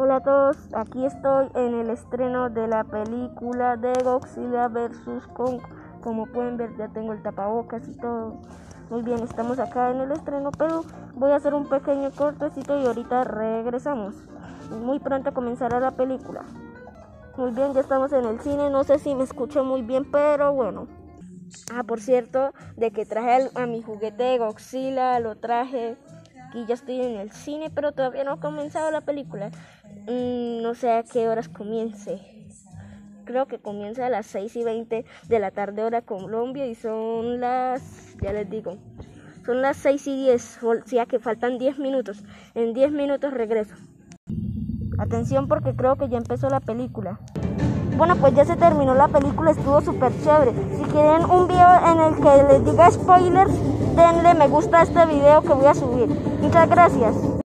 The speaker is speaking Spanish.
Hola a todos, aquí estoy en el estreno de la película de Godzilla vs. Kong. Como pueden ver ya tengo el tapabocas y todo. Muy bien, estamos acá en el estreno, pero voy a hacer un pequeño cortecito y ahorita regresamos. Muy pronto comenzará la película. Muy bien, ya estamos en el cine, no sé si me escucho muy bien, pero bueno. Ah, por cierto, de que traje a mi juguete de Godzilla, lo traje Aquí ya estoy en el cine, pero todavía no ha comenzado la película. Mm, no sé a qué horas comience. Creo que comienza a las 6 y 20 de la tarde hora Colombia y son las, ya les digo, son las 6 y 10, o sea que faltan 10 minutos. En 10 minutos regreso. Atención porque creo que ya empezó la película. Bueno, pues ya se terminó la película, estuvo súper chévere. Si quieren un video en el que les diga spoilers, denle me gusta a este video que voy a subir. Muchas gracias.